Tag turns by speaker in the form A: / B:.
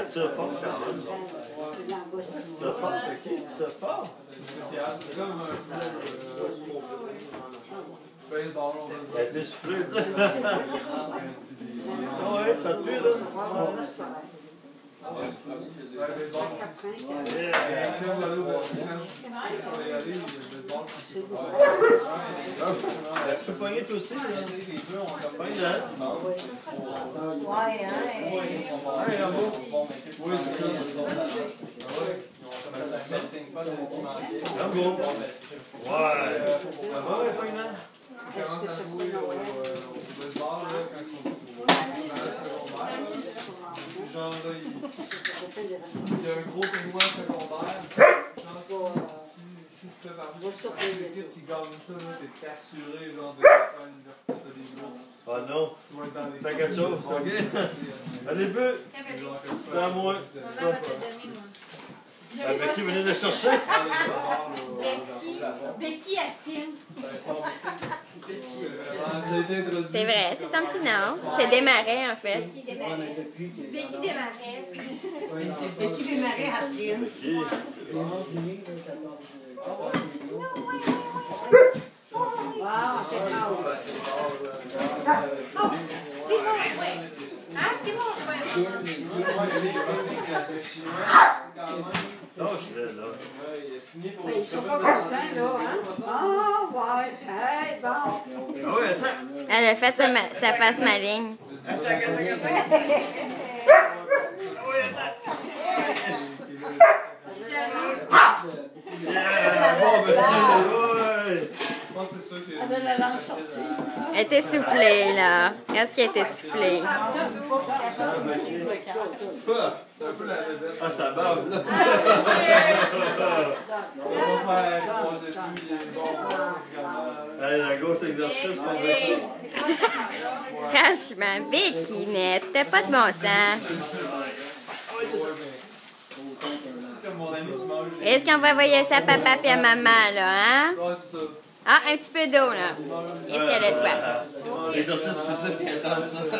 A: Elle tire fort quand même. Tu tires fort, tires fort?
B: On.
A: Elle a été soufflée, tu sais. Ah ouais, t'as plus, là?
B: On on
A: tu peux pogner toi aussi, là? Pogne, hein?
C: Ouais, hein?
A: Ouais. Hein?
B: Euh, il y a un gros tournoi secondaire. Qui gagne ça, là, t'es assuré genre, de faire à l'université, t'as des bourses.
A: Oh non.
B: Tu vas être dans les
A: Fais quelque chose, ok? Allez, but. C'est à moi. Ah, Becky venait de chercher?
D: Becky, Becky Atkins.
E: C'est vrai, c'est son petit nom. C'est Desmarais, en fait.
D: Becky Desmarais. Becky Desmarais.
C: Becky. Ils sont pas contents, là, hein? Ah, ouais. Bon.
E: Elle a fait sa, sa face.
C: Elle
E: était soufflée, là. Est-ce qu'elle était soufflée?
A: Ah, ça bave, là.
B: On va faire bons.
A: Allez, la grosse exercice qu'on veut.
E: Franchement, Béquinette, t'as pas de bon sens. Est-ce qu'on va envoyer ça à papa et à maman, là, hein? Ah, un petit peu d'eau, là. Est-ce qu'elle a soif?
A: L'exercice physique intense, ça.